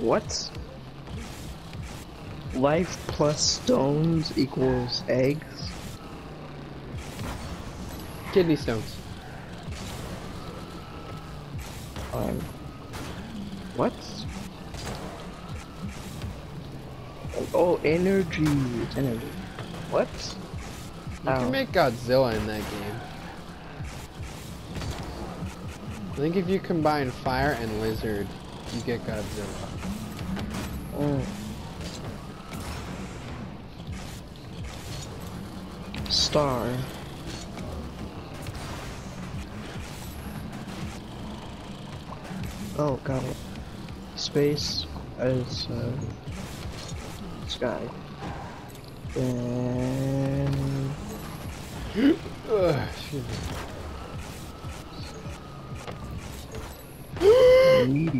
What? Life plus stones equals eggs? Kidney stones. Um, what? Oh, energy. Energy. What? You Ow. can make Godzilla in that game. I think if you combine fire and lizard, you get Godzilla. Oh. Star. Oh, got it. Space as uh, sky. Ugh, excuse me.